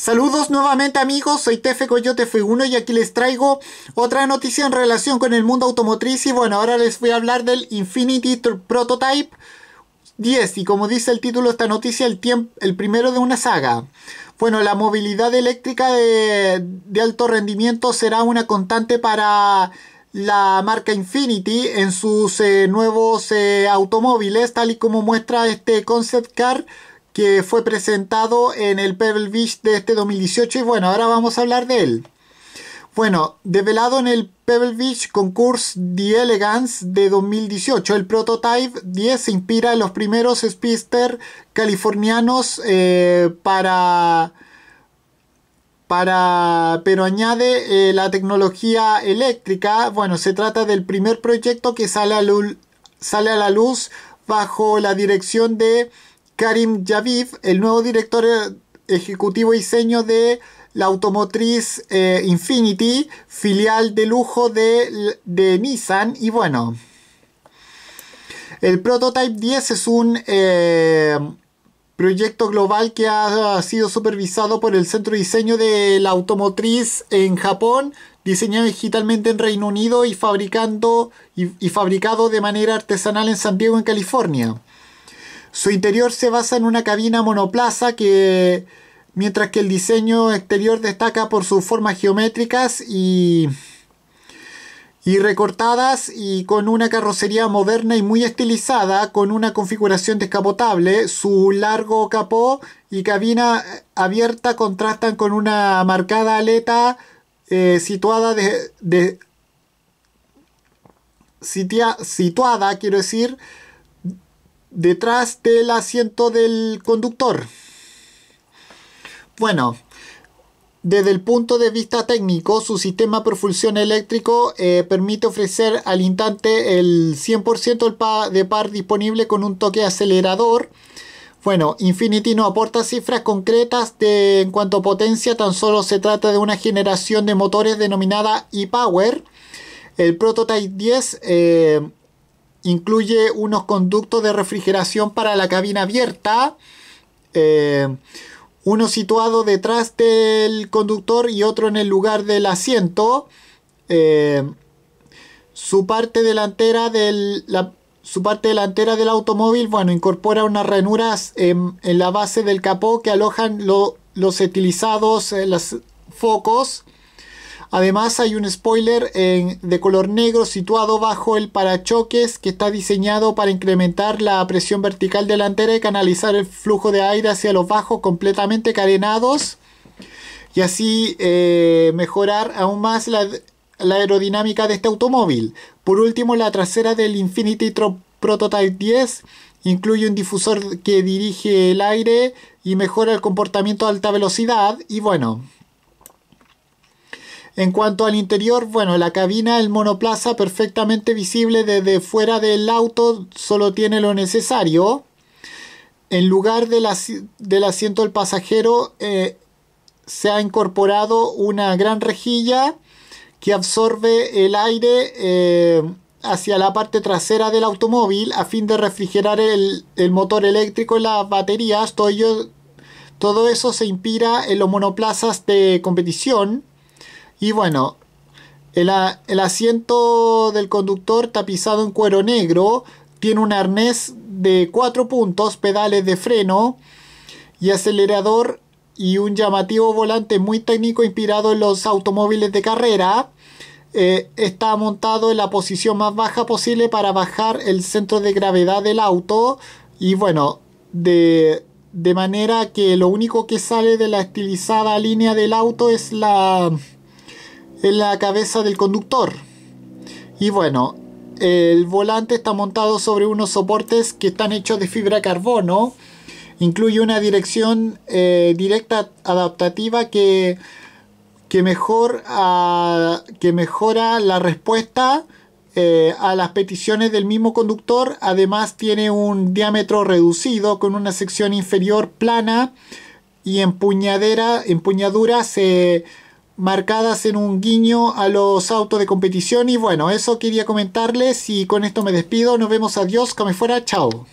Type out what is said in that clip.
Saludos nuevamente amigos, soy Tefe Coyote F1 y aquí les traigo otra noticia en relación con el mundo automotriz. Y bueno, ahora les voy a hablar del Infinity Prototype 10 y como dice el título de esta noticia, el, el primero de una saga. Bueno, la movilidad eléctrica de, alto rendimiento será una constante para la marca Infinity en sus eh, nuevos eh, automóviles, tal y como muestra este concept car que fue presentado en el Pebble Beach de este 2018 y bueno, ahora vamos a hablar de él. Bueno, develado en el Pebble Beach Concours The Elegance de 2018, el Prototype 10 se inspira en los primeros speedster californianos eh, para, para, pero añade eh, la tecnología eléctrica. Bueno, se trata del primer proyecto que sale a, sale a la luz bajo la dirección de Karim Javiv, el nuevo director eh, ejecutivo diseño de la automotriz eh, Infinity, filial de lujo de, Nissan. Y bueno, el Prototype 10 es un eh, proyecto global que ha sido supervisado por el Centro de Diseño de la Automotriz en Japón, diseñado digitalmente en Reino Unido y, fabricando, y fabricado de manera artesanal en San Diego, en California. Su interior se basa en una cabina monoplaza que, mientras que el diseño exterior destaca por sus formas geométricas y, y recortadas y con una carrocería moderna y muy estilizada, con una configuración descapotable, su largo capó y cabina abierta contrastan con una marcada aleta eh, situada de, situada, quiero decir, detrás del asiento del conductor. Bueno, desde el punto de vista técnico, su sistema de propulsión eléctrico eh, permite ofrecer al instante el 100% de par disponible con un toque acelerador. Bueno, Infinity no aporta cifras concretas de, en cuanto a potencia, tan solo se trata de una generación de motores denominada e-Power. El Prototype 10 incluye unos conductos de refrigeración para la cabina abierta, eh, uno situado detrás del conductor y otro en el lugar del asiento. Eh, su parte delantera del su parte delantera del automóvil, bueno, incorpora unas ranuras en, la base del capó que alojan los utilizados eh, los focos Además hay un spoiler de color negro situado bajo el parachoques que está diseñado para incrementar la presión vertical delantera y canalizar el flujo de aire hacia los bajos completamente carenados y así eh, mejorar aún más la, aerodinámica de este automóvil. Por último, la trasera del Infinity Prototype 10 incluye un difusor que dirige el aire y mejora el comportamiento a alta velocidad y bueno, en cuanto al interior, bueno, la cabina, el monoplaza perfectamente visible desde fuera del auto, solo tiene lo necesario. En lugar del, asiento del pasajero eh, se ha incorporado una gran rejilla que absorbe el aire eh, hacia la parte trasera del automóvil a fin de refrigerar el, motor eléctrico y las baterías. Todo, todo eso se inspira en los monoplazas de competición y bueno, el, asiento del conductor tapizado en cuero negro tiene un arnés de cuatro puntos, pedales de freno y acelerador y un llamativo volante muy técnico inspirado en los automóviles de carrera. Eh, está montado en la posición más baja posible para bajar el centro de gravedad del auto y bueno, de, de manera que lo único que sale de la estilizada línea del auto es la en la cabeza del conductor. Y bueno, el volante está montado sobre unos soportes que están hechos de fibra carbono. Incluye una dirección eh, directa adaptativa que, que, mejor, mejora la respuesta eh, a las peticiones del mismo conductor. Además tiene un diámetro reducido con una sección inferior plana y empuñadera, empuñadura se marcadas en un guiño a los autos de competición. Y bueno, eso quería comentarles y con esto me despido. Nos vemos, adiós, que me fuera, chao.